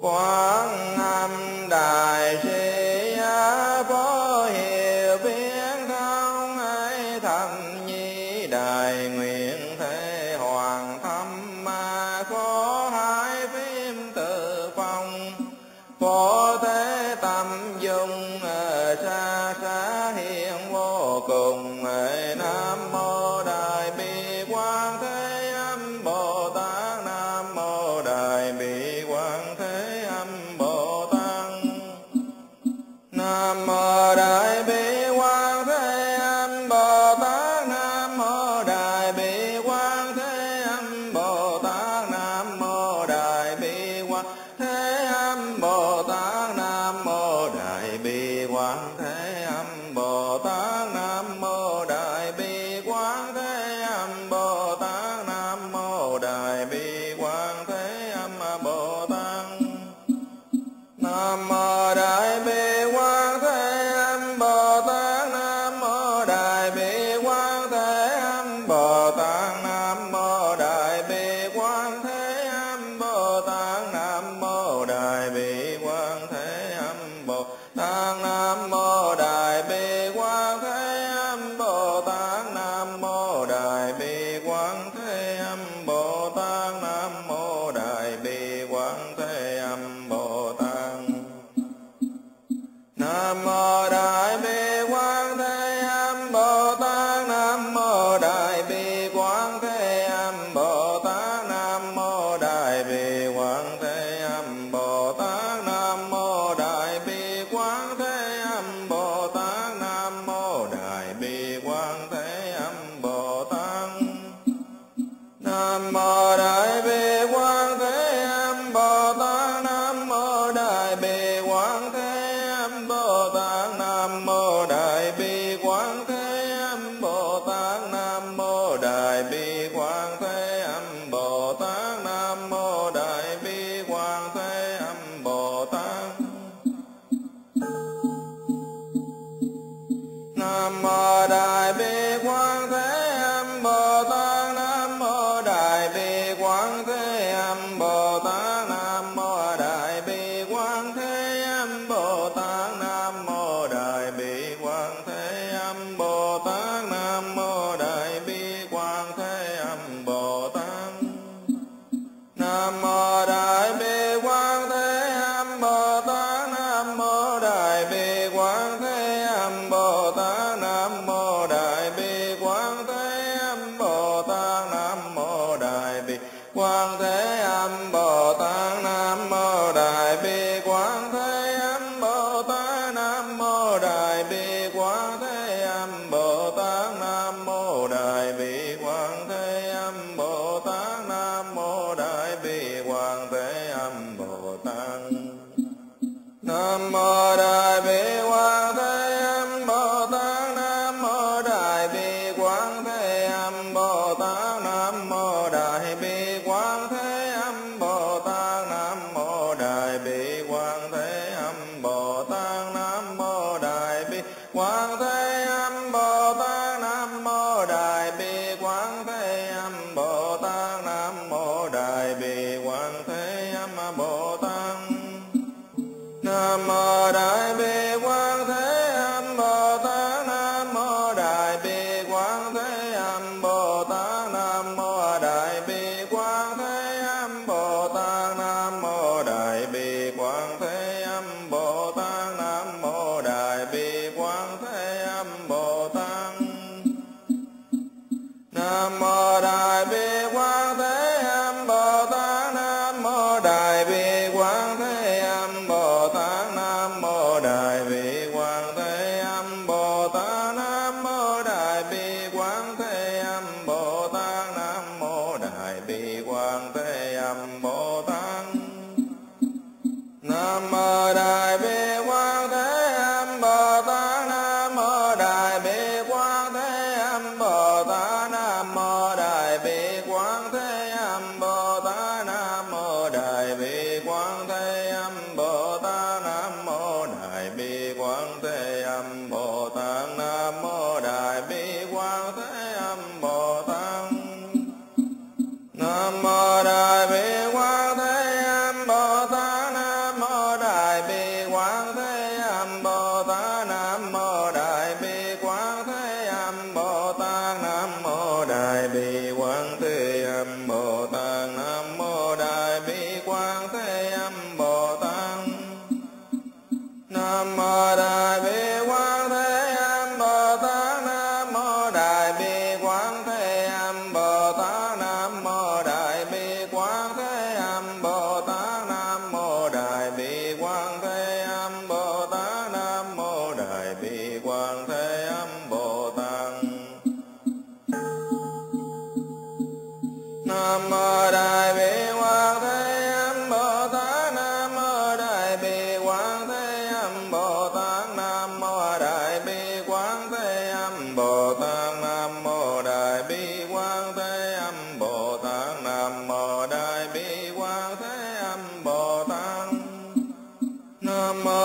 quảng nam đại sĩ phó hiệu biến thông ấy thần nhi đại nguyện thế hoàng thâm ma có đại bi quan thế âm bồ tát nam mô đại bi quan thế âm bồ tát nam mô đại bi quan thế âm bồ tát nam mô remember while the